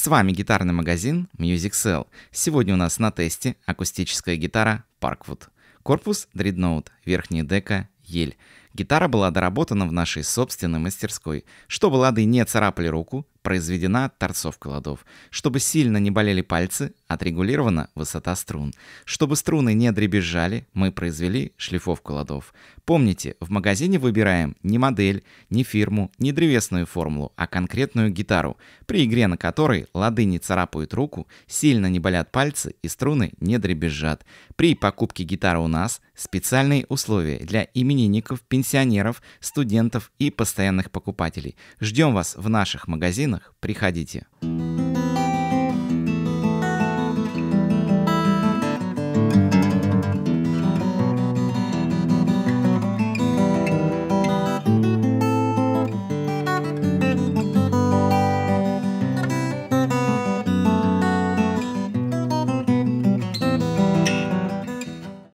С вами гитарный магазин Music Cell. Сегодня у нас на тесте акустическая гитара Parkwood. Корпус Dreadnought, верхняя дека ель. Гитара была доработана в нашей собственной мастерской, чтобы лады не царапали руку, произведена торцовка ладов. Чтобы сильно не болели пальцы, отрегулирована высота струн. Чтобы струны не дребезжали, мы произвели шлифовку ладов. Помните, в магазине выбираем не модель, не фирму, не древесную формулу, а конкретную гитару, при игре на которой лады не царапают руку, сильно не болят пальцы и струны не дребезжат. При покупке гитары у нас специальные условия для именинников, пенсионеров, студентов и постоянных покупателей. Ждем вас в наших магазинах. Приходите.